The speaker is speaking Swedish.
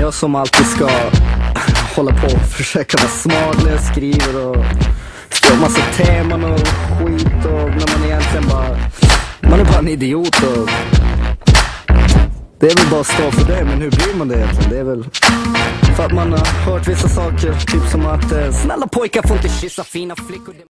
Jag som alltid ska hålla på och försöka vara smart när jag skriver och skriva massa teman och skit och när man egentligen bara, man är bara en idiot och det är väl bara att stå för det, men hur blir man det egentligen? Det är väl för att man har hört vissa saker, typ som att eh, snälla pojkar får inte kyssa fina flickor